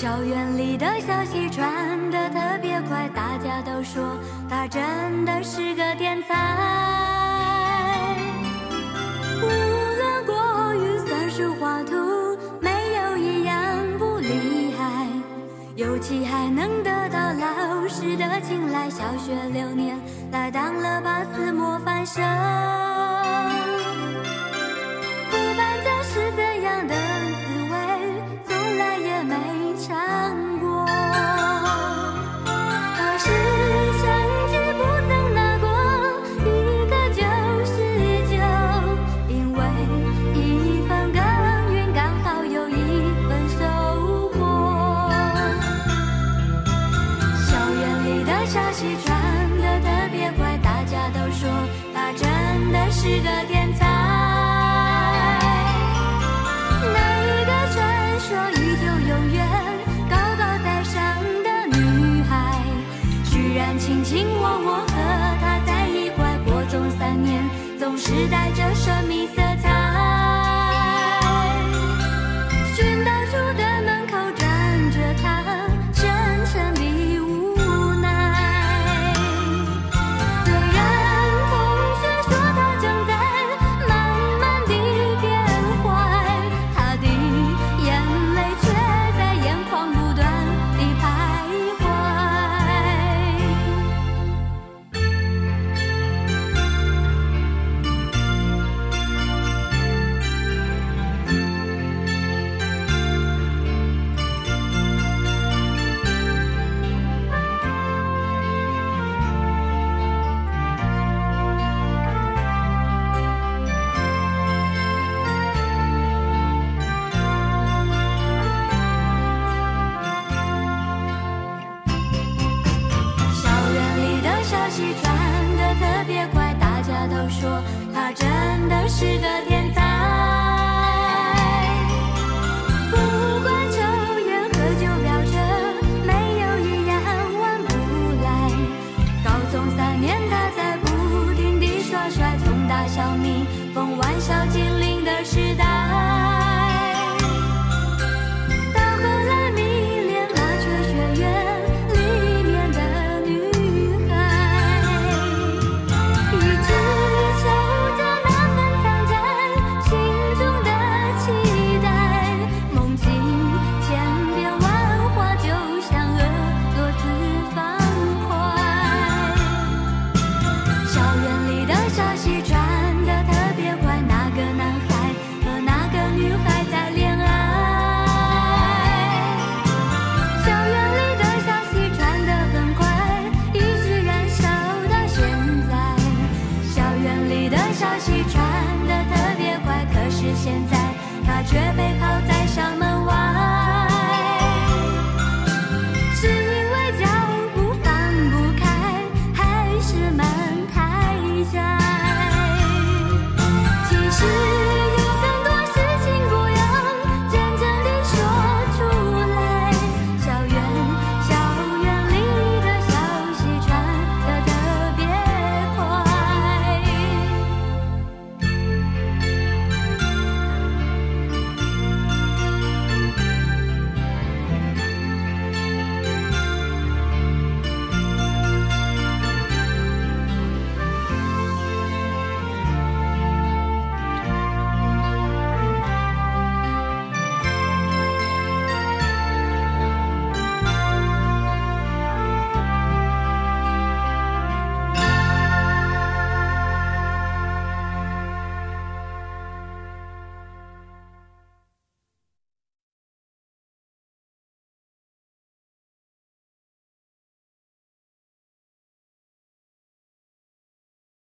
校园里的消息传得特别快，大家都说他真的是个天才。无论国语、算术、画图，没有一样不厉害。尤其还能得到老师的青睐，小学六年来当了八次模范生。副班长是怎样的滋味，从来也没尝过。可是成绩不曾拿过一个九十九，因为一分耕耘刚好有一分收获。校园里的消息传得特别快，大家都说他真的是个天然卿卿我我和他在一块，国中三年总是带着神秘色说他真的是个天才。不管抽烟喝酒飙车没有一样玩不来。高中三年他在不停地耍帅从大笑眯缝玩笑精灵的时代。